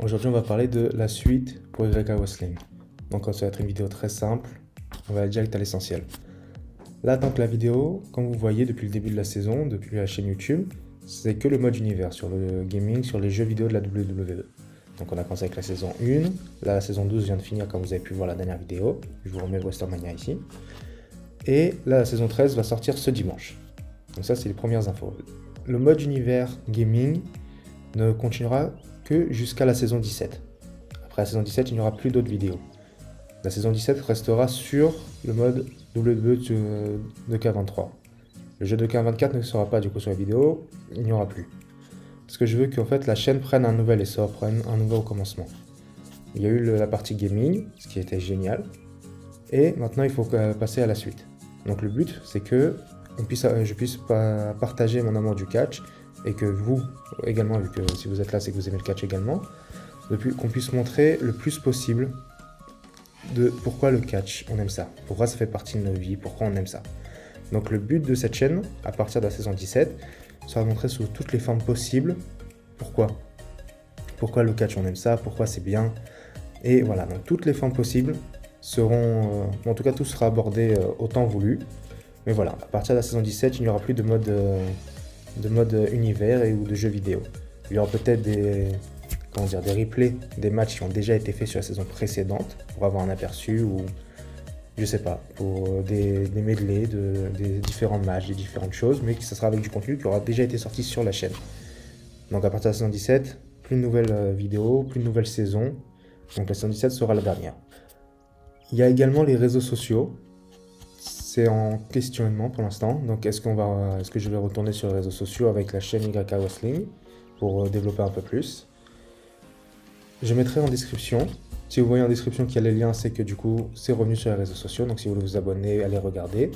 Aujourd'hui, on va parler de la suite pour YK Wrestling. Donc, ça va être une vidéo très simple. On va direct à l'essentiel. Là, donc la vidéo, comme vous voyez depuis le début de la saison, depuis la chaîne YouTube, c'est que le mode univers sur le gaming, sur les jeux vidéo de la WWE. Donc, on a commencé avec la saison 1. Là, la saison 12 vient de finir, comme vous avez pu voir la dernière vidéo. Je vous remets WrestleMania ici. Et là, la saison 13 va sortir ce dimanche. Donc, ça, c'est les premières infos. Le mode univers gaming ne continuera que jusqu'à la saison 17. Après la saison 17, il n'y aura plus d'autres vidéos. La saison 17 restera sur le mode WWE de K23. Le jeu de K24 ne sera pas du coup sur la vidéo, il n'y aura plus. Parce que je veux qu'en fait la chaîne prenne un nouvel essor, prenne un nouveau commencement. Il y a eu la partie gaming, ce qui était génial. Et maintenant il faut passer à la suite. Donc le but c'est que puisse, je puisse partager mon amour du catch et que vous également, vu que si vous êtes là, c'est que vous aimez le catch également, qu'on puisse montrer le plus possible de pourquoi le catch, on aime ça, pourquoi ça fait partie de nos vies, pourquoi on aime ça. Donc le but de cette chaîne, à partir de la saison 17, sera de montrer sous toutes les formes possibles pourquoi. Pourquoi le catch on aime ça, pourquoi c'est bien. Et voilà, donc toutes les formes possibles seront, euh, en tout cas tout sera abordé euh, autant voulu. Mais voilà, à partir de la saison 17, il n'y aura plus de mode euh, de mode univers et ou de jeux vidéo. Il y aura peut-être des, comment dire, des replays des matchs qui ont déjà été faits sur la saison précédente pour avoir un aperçu ou je sais pas, pour des, des medleys de, des différents matchs, des différentes choses, mais que ce sera avec du contenu qui aura déjà été sorti sur la chaîne. Donc à partir de la saison 17, plus de nouvelles euh, vidéos, plus de nouvelles saisons. Donc la saison 17 sera la dernière. Il y a également les réseaux sociaux en questionnement pour l'instant. Donc, est-ce qu'on va, est-ce que je vais retourner sur les réseaux sociaux avec la chaîne YK Wrestling pour euh, développer un peu plus? Je mettrai en description. Si vous voyez en description qu'il y a les liens, c'est que du coup, c'est revenu sur les réseaux sociaux. Donc, si vous voulez vous abonner, allez regarder.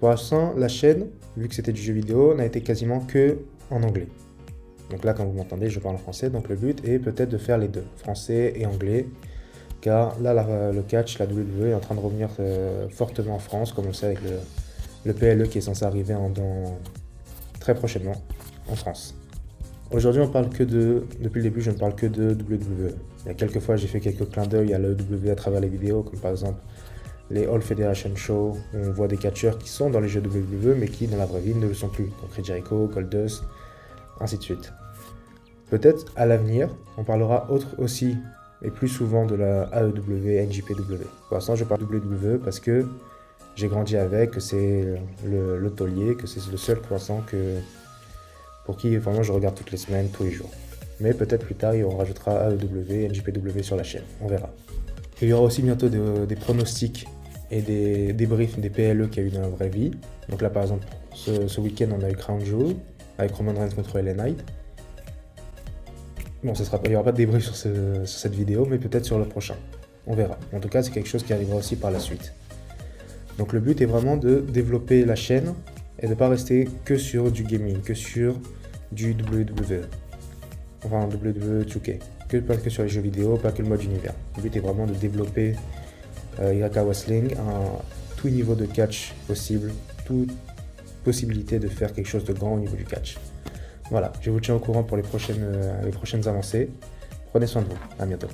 Pour l'instant, la chaîne, vu que c'était du jeu vidéo, n'a été quasiment que en anglais. Donc là, quand vous m'entendez, je parle en français. Donc le but est peut-être de faire les deux, français et anglais, car là, le catch, la WWE est en train de revenir euh, fortement en France, comme on le sait avec le, PLE qui est censé arriver très prochainement en France. Aujourd'hui, on parle que de, depuis le début, je ne parle que de WWE. Il y a quelques fois, j'ai fait quelques clins d'œil à l'EW à travers les vidéos, comme par exemple les All Federation Show, où on voit des catcheurs qui sont dans les jeux WWE, mais qui, dans la vraie vie, ne le sont plus. Donc Red Jericho, Goldust, ainsi de suite. Peut-être à l'avenir, on parlera autre aussi et plus souvent de la AEW, NJPW. Pour l'instant, je parle WWE parce que j'ai grandi avec, que c'est le, le, taulier, que c'est le seul croissant que, pour qui vraiment je regarde toutes les semaines, tous les jours. Mais peut-être plus tard, on rajoutera AEW, NJPW sur la chaîne, on verra. il y aura aussi bientôt des, pronostics et des débriefs des PLE qu'il y a eu dans la vraie vie. Donc là, par exemple, ce, week-end, on a eu Crown Jewel avec Roman Reigns contre LA Knight. Bon, sera, il n'y aura pas de débrief sur, cette vidéo, mais peut-être sur le prochain. On verra. En tout cas, c'est quelque chose qui arrivera aussi par la suite. Donc le but est vraiment de développer la chaîne et de ne pas rester que sur du gaming, que sur du WWE. Enfin, WWE 2K. Que, pas que sur les jeux vidéo, pas que le mode univers. Le but est vraiment de développer euh, Iraka Wrestling à tout niveau de catch possible, toute possibilité de faire quelque chose de grand au niveau du catch. Voilà, je vous tiens au courant pour les prochaines, euh, avancées. Prenez soin de vous. À bientôt.